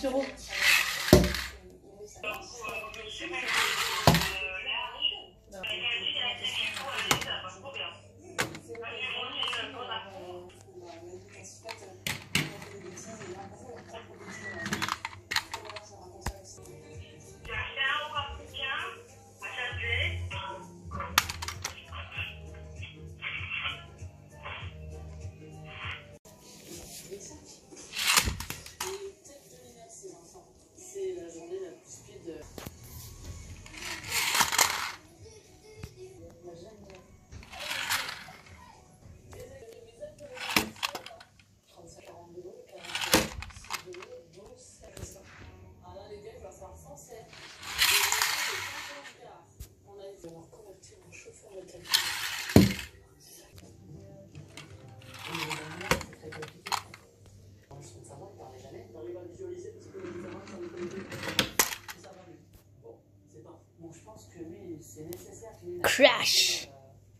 C'est Crash